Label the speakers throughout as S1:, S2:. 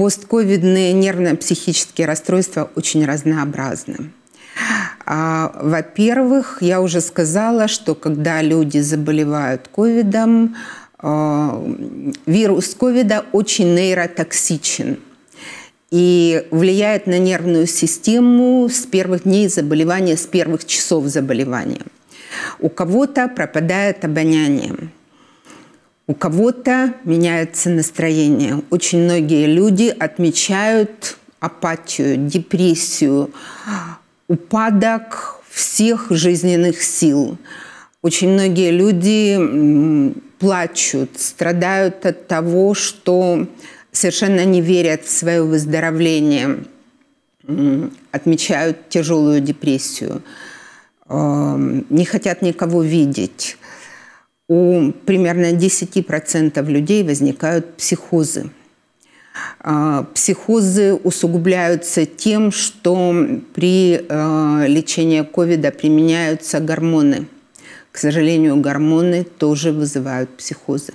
S1: Постковидные нервно-психические расстройства очень разнообразны. А, во-первых, я уже сказала, что когда люди заболевают ковидом, а, вирус ковида очень нейротоксичен и влияет на нервную систему с первых дней заболевания, с первых часов заболевания. У кого-то пропадает обоняние, у кого-то меняется настроение. Очень многие люди отмечают апатию, депрессию, упадок всех жизненных сил. Очень многие люди плачут, страдают от того, что совершенно не верят в свое выздоровление, отмечают тяжелую депрессию, не хотят никого видеть. У примерно 10% людей возникают психозы. А, психозы усугубляются тем, что при э, лечении ковида применяются гормоны. К сожалению, гормоны тоже вызывают психозы.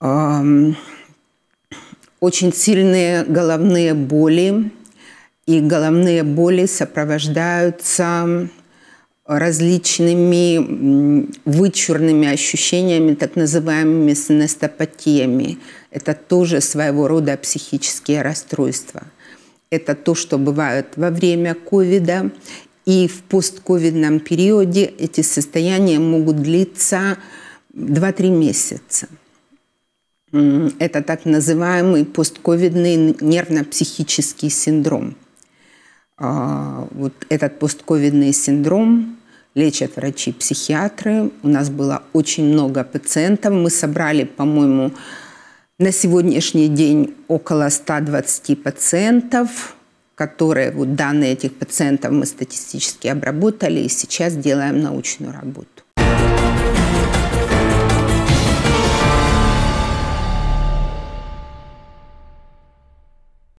S1: Очень сильные головные боли, и головные боли сопровождаются различными вычурными ощущениями, так называемыми синестопатиями. Это тоже своего рода психические расстройства. Это то, что бывает во время ковида. И в постковидном периоде эти состояния могут длиться 2-3 месяца. Это так называемый постковидный нервно-психический синдром. А, вот этот постковидный синдром лечат врачи-психиатры. У нас было очень много пациентов. Мы собрали, по-моему, на сегодняшний день около 120 пациентов, которые, вот данные этих пациентов мы статистически обработали и сейчас делаем научную работу.